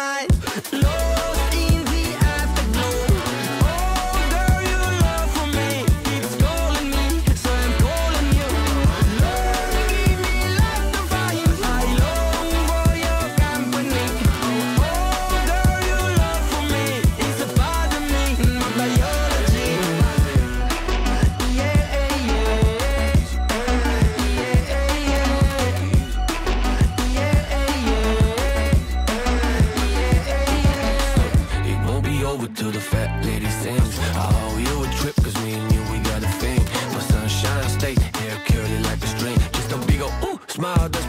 not over to the fat lady sings. I owe you a trip, cause me and you, we got a thing. My sunshine state, hair curly like a string. Just a big ol' ooh, smile, that's